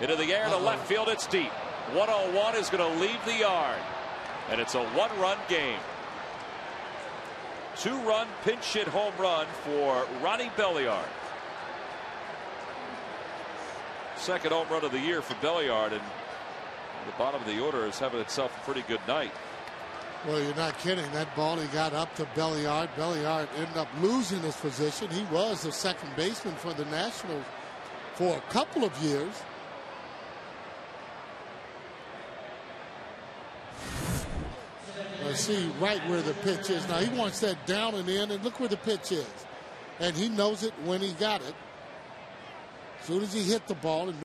Into the air to left field. It's deep. 101 is going to leave the yard. And it's a one run game. Two run pinch hit home run for Ronnie Belliard. Second home run of the year for Belliard. And the bottom of the order is having itself a pretty good night. Well, you're not kidding. That ball he got up to Belliard. Belliard ended up losing his position. He was the second baseman for the Nationals for a couple of years. I see right where the pitch is. Now he wants that down and in, and look where the pitch is. And he knows it when he got it. As soon as he hit the ball and